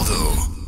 Bordeaux.